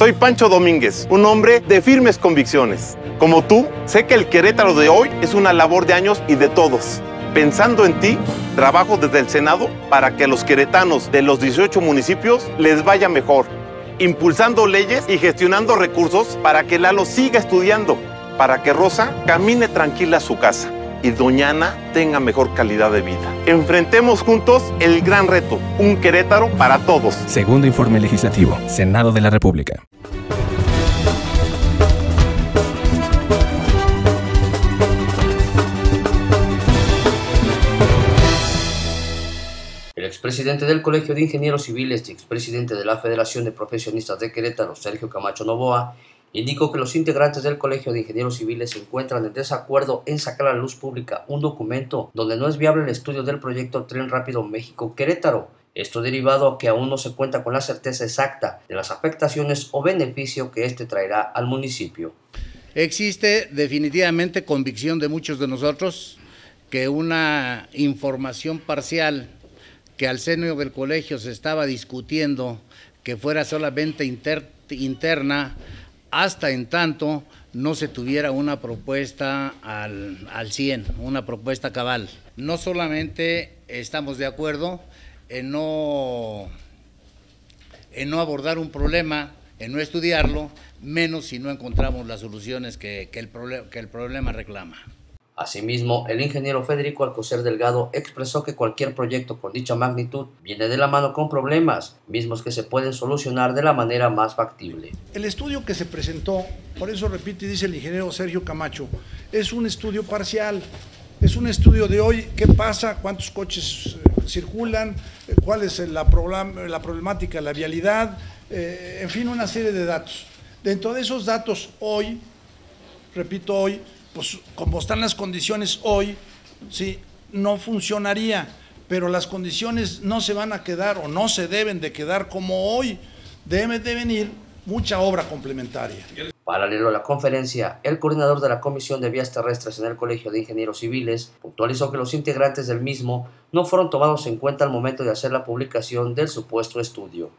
Soy Pancho Domínguez, un hombre de firmes convicciones. Como tú, sé que el Querétaro de hoy es una labor de años y de todos. Pensando en ti, trabajo desde el Senado para que a los queretanos de los 18 municipios les vaya mejor, impulsando leyes y gestionando recursos para que Lalo siga estudiando, para que Rosa camine tranquila a su casa y Doñana tenga mejor calidad de vida. Enfrentemos juntos el gran reto, un Querétaro para todos. Segundo informe legislativo, Senado de la República. El expresidente del Colegio de Ingenieros Civiles y expresidente de la Federación de Profesionistas de Querétaro, Sergio Camacho Novoa, indicó que los integrantes del Colegio de Ingenieros Civiles se encuentran en desacuerdo en sacar a la luz pública un documento donde no es viable el estudio del proyecto Tren Rápido México-Querétaro. Esto derivado a que aún no se cuenta con la certeza exacta de las afectaciones o beneficio que éste traerá al municipio. Existe definitivamente convicción de muchos de nosotros que una información parcial que al seno del colegio se estaba discutiendo que fuera solamente interna hasta en tanto no se tuviera una propuesta al, al 100, una propuesta cabal. No solamente estamos de acuerdo en no, en no abordar un problema, en no estudiarlo, menos si no encontramos las soluciones que, que, el, que el problema reclama. Asimismo, el ingeniero Federico Alcocer Delgado expresó que cualquier proyecto con dicha magnitud viene de la mano con problemas, mismos que se pueden solucionar de la manera más factible. El estudio que se presentó, por eso repite y dice el ingeniero Sergio Camacho, es un estudio parcial, es un estudio de hoy, qué pasa, cuántos coches eh, circulan, eh, cuál es la, problemática, la vialidad, eh, en fin, una serie de datos. Dentro de esos datos hoy, repito hoy, pues como están las condiciones hoy, sí, no funcionaría, pero las condiciones no se van a quedar o no se deben de quedar como hoy, debe de venir mucha obra complementaria. Paralelo a la conferencia, el coordinador de la Comisión de Vías Terrestres en el Colegio de Ingenieros Civiles puntualizó que los integrantes del mismo no fueron tomados en cuenta al momento de hacer la publicación del supuesto estudio.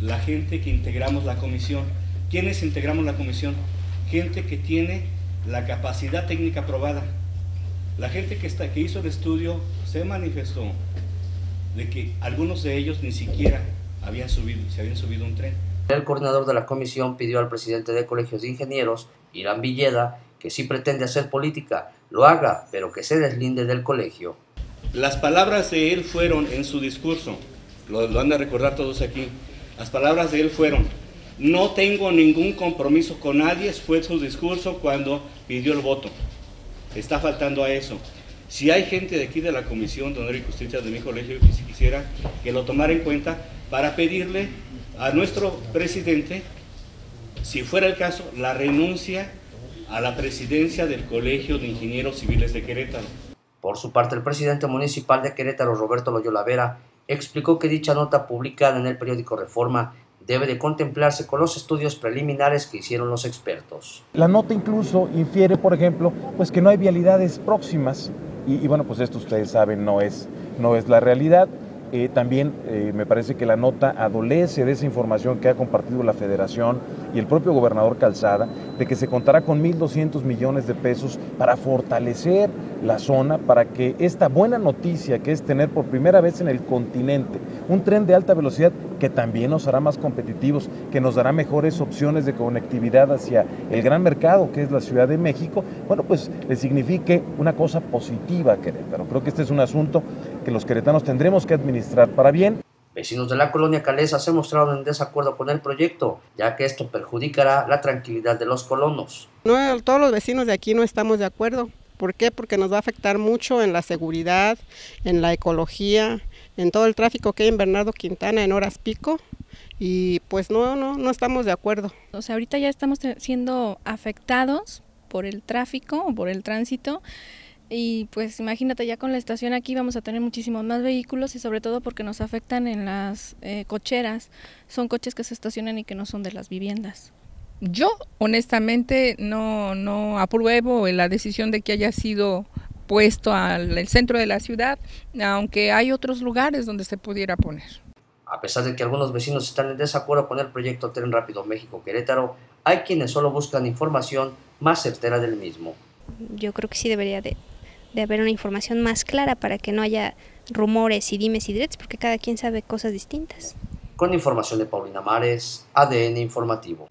La gente que integramos la comisión, ¿quiénes integramos la comisión? Gente que tiene la capacidad técnica aprobada. La gente que, está, que hizo el estudio se manifestó de que algunos de ellos ni siquiera habían subido, se habían subido un tren. El coordinador de la comisión pidió al presidente de colegios de ingenieros, Irán Villeda, que si pretende hacer política, lo haga, pero que se deslinde del colegio. Las palabras de él fueron en su discurso, lo, lo han de recordar todos aquí, las palabras de él fueron, no tengo ningún compromiso con nadie, fue su discurso cuando pidió el voto. Está faltando a eso. Si hay gente de aquí de la Comisión de Honor y Justicia de mi colegio que quisiera que lo tomara en cuenta para pedirle a nuestro presidente, si fuera el caso, la renuncia a la presidencia del Colegio de Ingenieros Civiles de Querétaro. Por su parte, el presidente municipal de Querétaro, Roberto Loyola Vera, explicó que dicha nota publicada en el periódico Reforma debe de contemplarse con los estudios preliminares que hicieron los expertos. La nota incluso infiere, por ejemplo, pues que no hay vialidades próximas y, bueno, pues esto ustedes saben no es, no es la realidad. Eh, también eh, me parece que la nota adolece de esa información que ha compartido la Federación y el propio gobernador Calzada, de que se contará con 1.200 millones de pesos para fortalecer la zona, para que esta buena noticia que es tener por primera vez en el continente un tren de alta velocidad que también nos hará más competitivos, que nos dará mejores opciones de conectividad hacia el gran mercado que es la Ciudad de México, bueno, pues le signifique una cosa positiva a Querétaro. Creo que este es un asunto que los queretanos tendremos que administrar para bien. Vecinos de la colonia Calesa se mostraron en desacuerdo con el proyecto, ya que esto perjudicará la tranquilidad de los colonos. No, todos los vecinos de aquí no estamos de acuerdo. ¿Por qué? Porque nos va a afectar mucho en la seguridad, en la ecología, en todo el tráfico que hay en Bernardo Quintana en horas pico y pues no, no, no estamos de acuerdo. O sea, ahorita ya estamos siendo afectados por el tráfico, por el tránsito y pues imagínate ya con la estación aquí vamos a tener muchísimos más vehículos y sobre todo porque nos afectan en las eh, cocheras, son coches que se estacionan y que no son de las viviendas. Yo honestamente no, no apruebo la decisión de que haya sido puesto al centro de la ciudad, aunque hay otros lugares donde se pudiera poner. A pesar de que algunos vecinos están en desacuerdo con el proyecto Tren Rápido México-Querétaro, hay quienes solo buscan información más certera del mismo. Yo creo que sí debería de, de haber una información más clara para que no haya rumores y dimes y diretes, porque cada quien sabe cosas distintas. Con información de Paulina Mares, ADN Informativo.